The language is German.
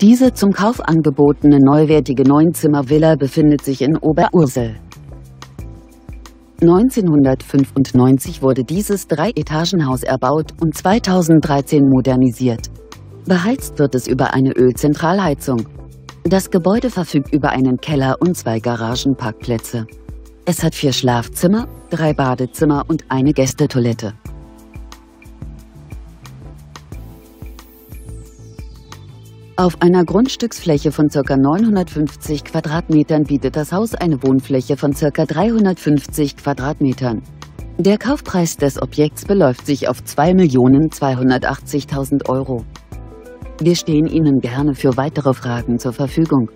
Diese zum Kauf angebotene neuwertige Neunzimmer-Villa befindet sich in Oberursel. 1995 wurde dieses Drei-Etagenhaus erbaut und 2013 modernisiert. Beheizt wird es über eine Ölzentralheizung. Das Gebäude verfügt über einen Keller und zwei Garagenparkplätze. Es hat vier Schlafzimmer, drei Badezimmer und eine Gästetoilette. Auf einer Grundstücksfläche von ca. 950 Quadratmetern bietet das Haus eine Wohnfläche von ca. 350 Quadratmetern. Der Kaufpreis des Objekts beläuft sich auf 2.280.000 Euro. Wir stehen Ihnen gerne für weitere Fragen zur Verfügung.